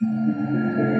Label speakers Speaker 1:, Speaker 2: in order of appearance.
Speaker 1: うん。